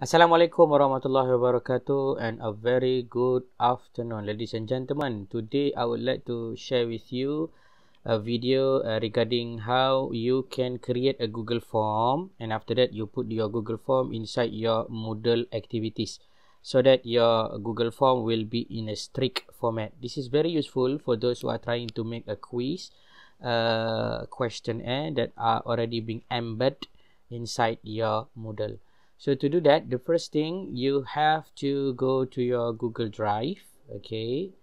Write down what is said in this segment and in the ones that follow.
Assalamualaikum warahmatullahi wabarakatuh and a very good afternoon ladies and gentlemen. Today I would like to share with you a video uh, regarding how you can create a Google form and after that you put your Google form inside your Moodle activities so that your Google form will be in a strict format. This is very useful for those who are trying to make a quiz uh, questionnaire that are already being embedded inside your Moodle. So to do that, the first thing you have to go to your Google Drive. Okay.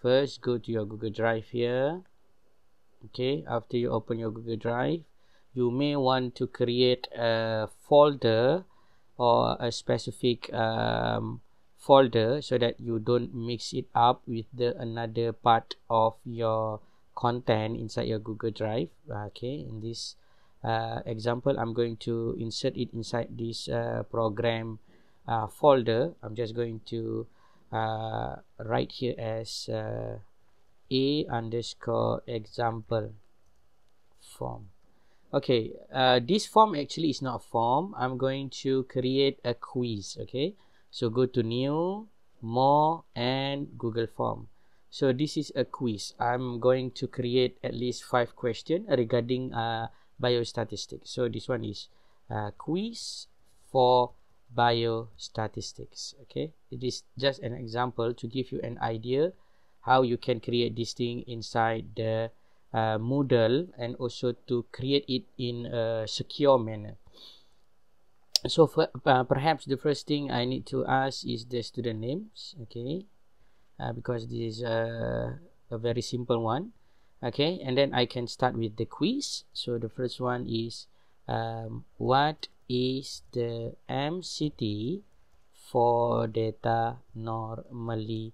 First, go to your Google Drive here. Okay. After you open your Google Drive, you may want to create a folder or a specific um, folder so that you don't mix it up with the another part of your content inside your Google Drive. Okay. In this uh, example I'm going to insert it inside this uh, program uh, folder. I'm just going to uh, write here as uh, a underscore example form. Okay uh, this form actually is not a form. I'm going to create a quiz okay? So go to new more and Google form. So this is a quiz. I'm going to create at least five questions regarding uh, biostatistics. So this one is uh, quiz for biostatistics. Okay, it is just an example to give you an idea how you can create this thing inside the uh, Moodle and also to create it in a secure manner. So for, uh, perhaps the first thing I need to ask is the student names. Okay, uh, because this is uh, a very simple one okay and then I can start with the quiz. So the first one is um, what is the MCT for data normally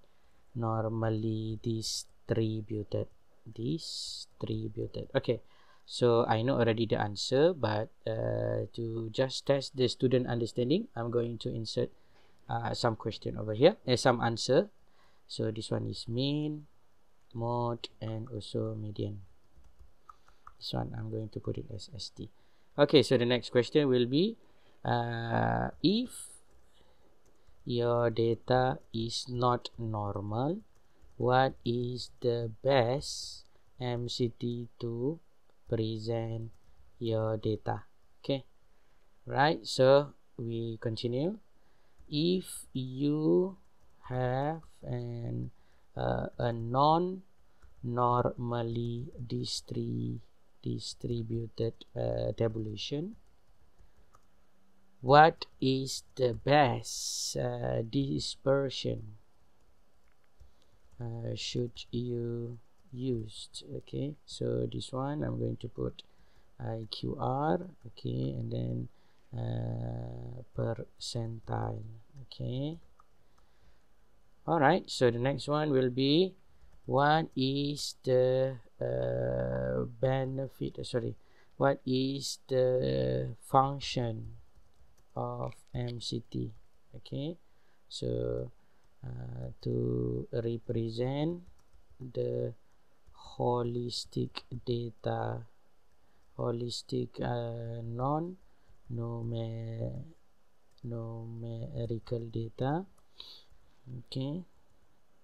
normally distributed? Distributed. Okay so I know already the answer but uh, to just test the student understanding I'm going to insert uh, some question over here uh, some answer. So this one is mean mode and also median. This one i'm going to put it as st okay so the next question will be uh, if your data is not normal what is the best mct to present your data? Okay right so we continue. If you have an uh, a non normally distri distributed uh, tabulation what is the best uh, dispersion uh, should you used okay so this one i'm going to put iqr okay and then uh, percentile okay all right so the next one will be what is the uh, benefit uh, sorry what is the function of mct okay so uh, to represent the holistic data holistic uh, non numerical data okay.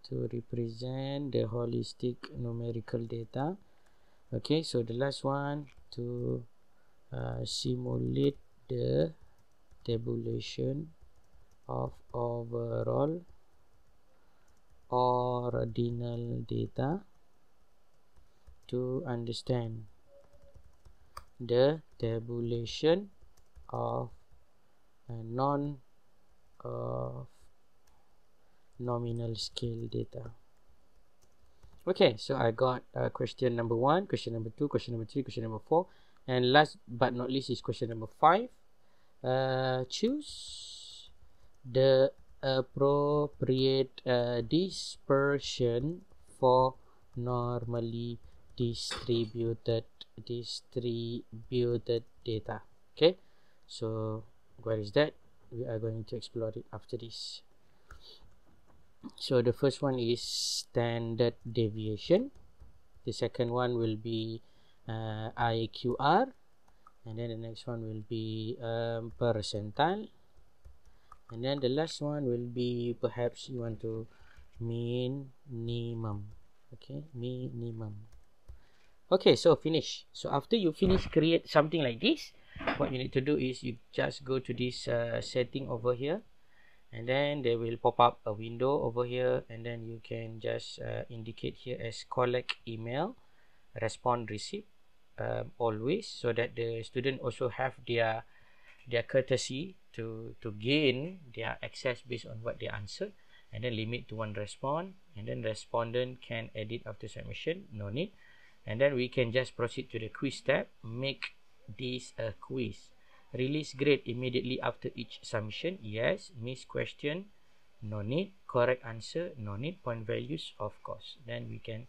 To represent the holistic numerical data. Okay so the last one to uh, simulate the tabulation of overall ordinal data to understand the tabulation of a non of nominal scale data. Okay, so I got uh, question number one, question number two, question number three, question number four, and last but not least is question number five. Uh, choose the appropriate uh, dispersion for normally distributed distributed data. Okay, so where is that? We are going to explore it after this so the first one is standard deviation. The second one will be uh, IQR and then the next one will be um, percentile. And then the last one will be perhaps you want to mean minimum. Okay minimum. Okay so finish. So after you finish create something like this what you need to do is you just go to this uh, setting over here and then they will pop up a window over here and then you can just uh, indicate here as collect email respond receipt um, always so that the student also have their their courtesy to to gain their access based on what they answered and then limit to one respond and then respondent can edit after submission no need. And then we can just proceed to the quiz tab make this a quiz release grade immediately after each submission. Yes miss question no need. Correct answer no need. Point values of course. Then we can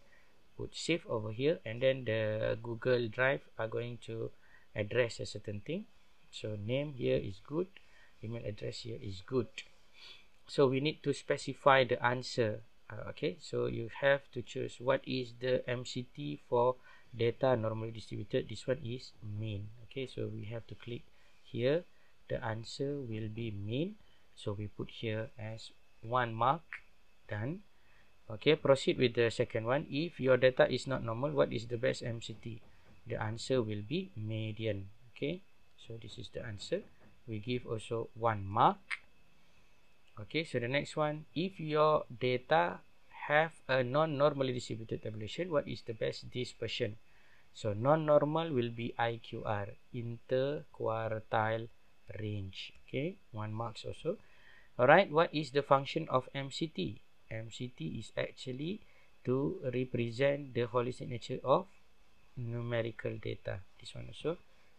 put save over here. And then the google drive are going to address a certain thing. So name here is good. Email address here is good. So we need to specify the answer. Uh, okay so you have to choose what is the mct for data normally distributed. This one is mean okay so we have to click here the answer will be mean. So we put here as one mark done. Okay proceed with the second one. If your data is not normal what is the best mct the answer will be median. Okay so this is the answer. We give also one mark. Okay so the next one. If your data have a non-normally distributed tabulation what is the best dispersion so non-normal will be iqr interquartile range. Okay one marks also. All right what is the function of mct mct is actually to represent the holistic nature of numerical data. This one also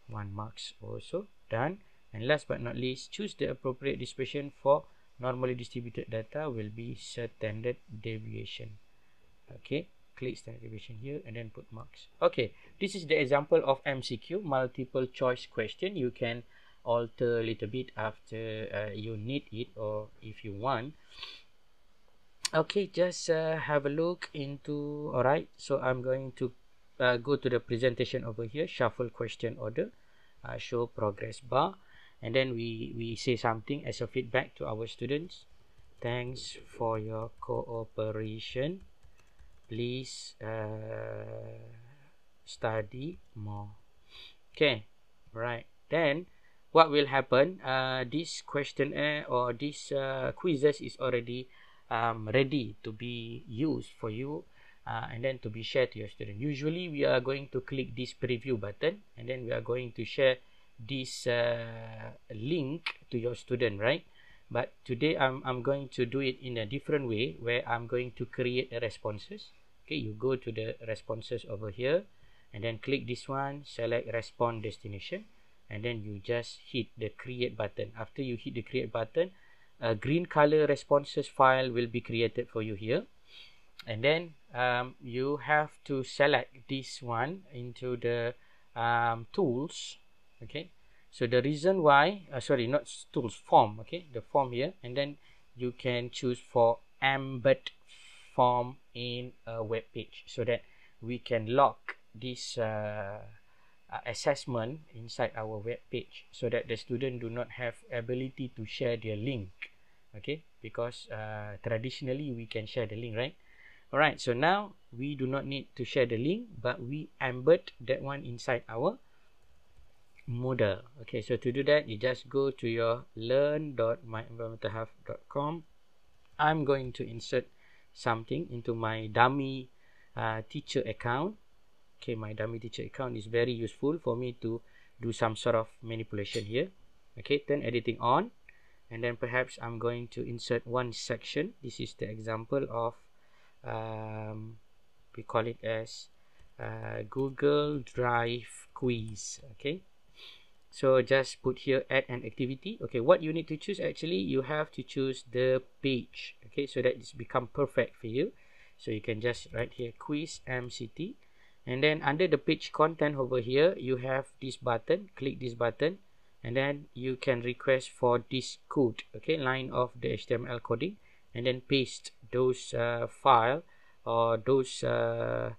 one marks also done. And last but not least choose the appropriate dispersion for normally distributed data will be standard deviation. Okay click standard deviation here and then put marks. Okay this is the example of mcq multiple choice question. You can alter a little bit after uh, you need it or if you want. Okay just uh, have a look into all right so i'm going to uh, go to the presentation over here shuffle question order uh, show progress bar and then we we say something as a feedback to our students. Thanks for your cooperation please uh, study more. Okay right then what will happen uh, this questionnaire or this uh, quizzes is already um, ready to be used for you uh, and then to be shared to your student. Usually we are going to click this preview button and then we are going to share this uh, link to your student right but today I'm, I'm going to do it in a different way where I'm going to create responses. Okay you go to the responses over here and then click this one select respond destination and then you just hit the create button. After you hit the create button a green color responses file will be created for you here. And then um, you have to select this one into the um, tools. Okay so the reason why uh, sorry not tools form okay the form here and then you can choose for embed form in a web page so that we can lock this uh, uh, assessment inside our web page so that the student do not have ability to share their link okay? Because uh, traditionally we can share the link right? All right so now we do not need to share the link but we embed that one inside our Moodle okay so to do that you just go to your learn.myenvironmentalhealth.com i'm going to insert something into my dummy uh, teacher account. Okay my dummy teacher account is very useful for me to do some sort of manipulation here. Okay turn editing on. And then perhaps i'm going to insert one section. This is the example of um, we call it as uh, google drive quiz. Okay so just put here add an activity. Okay what you need to choose actually you have to choose the page. Okay so that it's become perfect for you. So you can just write here quiz mct and then under the page content over here you have this button. Click this button. And then you can request for this code. Okay line of the html coding. And then paste those uh, file or those uh,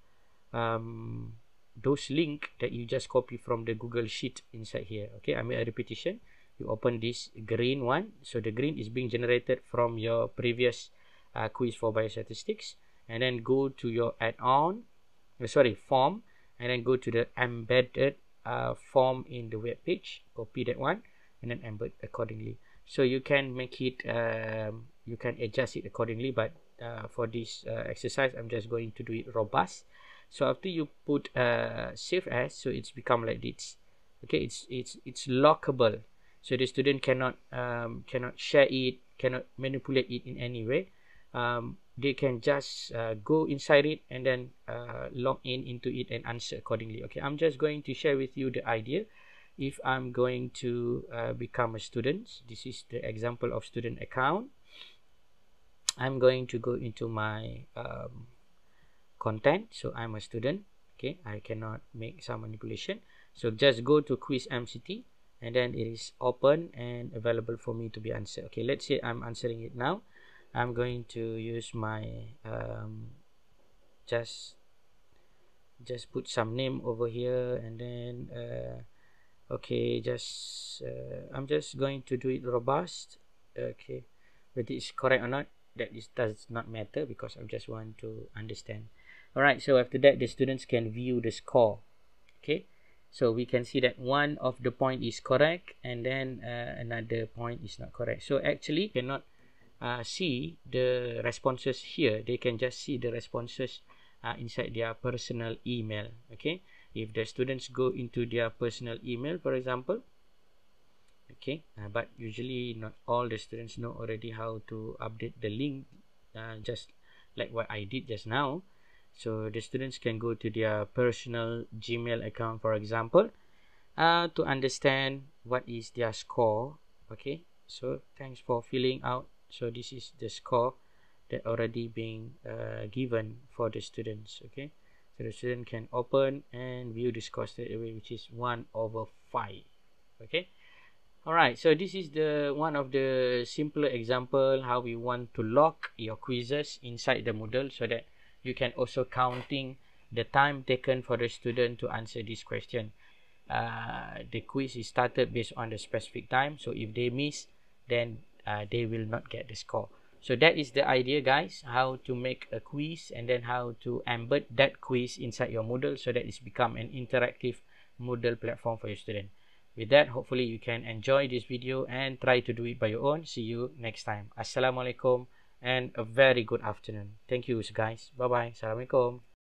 um, those link that you just copy from the Google Sheet inside here. Okay, I made a repetition. you open this green one. So the green is being generated from your previous uh, quiz for biostatistics. And then go to your add-on uh, sorry form and then go to the embedded uh, form in the web page. Copy that one and then embed accordingly. So you can make it um, you can adjust it accordingly. But uh, for this uh, exercise I'm just going to do it robust so after you put uh, save as so it's become like this. Okay it's it's it's lockable. So the student cannot um, cannot share it cannot manipulate it in any way. Um, they can just uh, go inside it and then uh, log in into it and answer accordingly. Okay i'm just going to share with you the idea. If i'm going to uh, become a student this is the example of student account. I'm going to go into my um, content so i'm a student okay i cannot make some manipulation. So just go to quiz mct and then it is open and available for me to be answered. Okay let's say i'm answering it now. I'm going to use my um, just just put some name over here and then uh, okay just uh, i'm just going to do it robust. Okay whether it's correct or not that is does not matter because i just want to understand all right so after that the students can view the score. Okay? So we can see that one of the point is correct and then uh, another point is not correct. So actually cannot uh, see the responses here. They can just see the responses uh, inside their personal email. Okay? If the students go into their personal email for example okay uh, but usually not all the students know already how to update the link uh, just like what I did just now so the students can go to their personal gmail account for example uh, to understand what is their score okay? So thanks for filling out. So this is the score that already being uh, given for the students okay? So the student can open and view the score straight away which is 1 over 5 okay? Alright so this is the one of the simpler example how we want to lock your quizzes inside the Moodle so that you can also counting the time taken for the student to answer this question. Uh, the quiz is started based on the specific time so if they miss then uh, they will not get the score. So that is the idea guys how to make a quiz and then how to embed that quiz inside your Moodle so that it's become an interactive Moodle platform for your student. With that hopefully you can enjoy this video and try to do it by your own. See you next time. Assalamualaikum and a very good afternoon. Thank you guys. Bye bye assalamualaikum